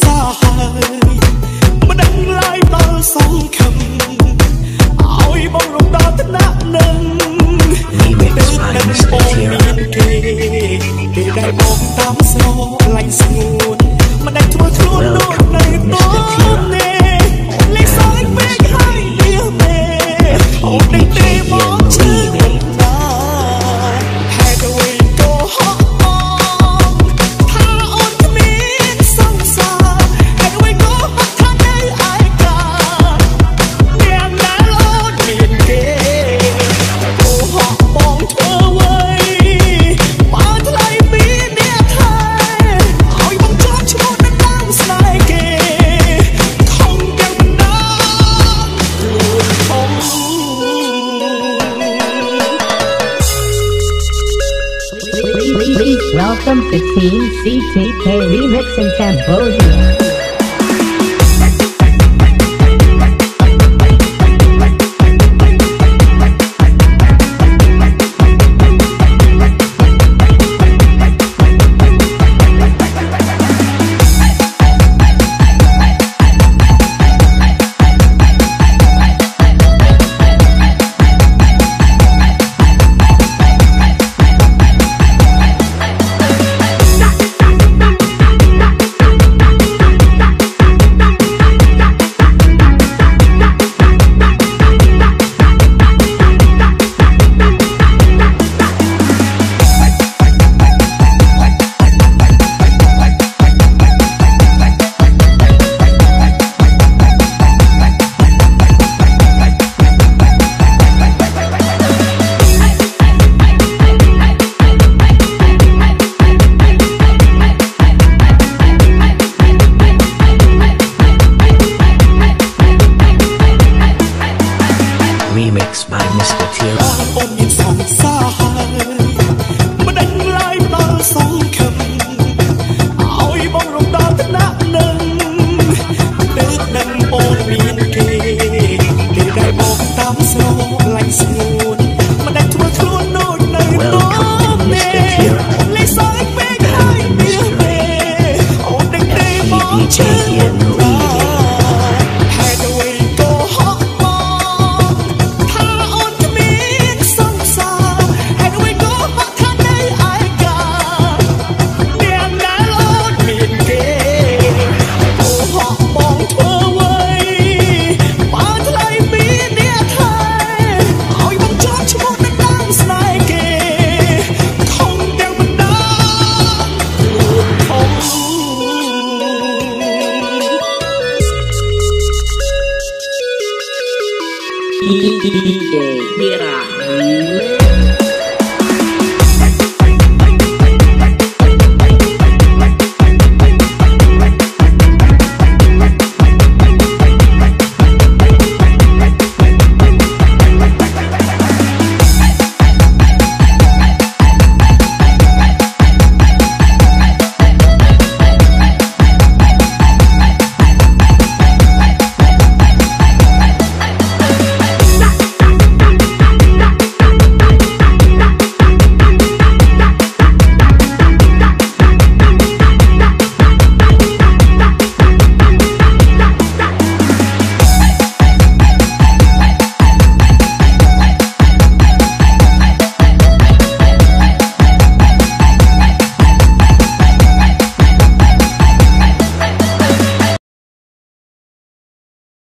សាហើយមិនដឹងឡើយដល់សង្ឃឹមឲ្យបងរំដល់ថ្នាក់នឹងពេលដែលបងមានគេគេដែលបងតាមស្រឡាញ់ស្ងួ Welcome to Team CTK Remix in Cambodia. DJ Mira.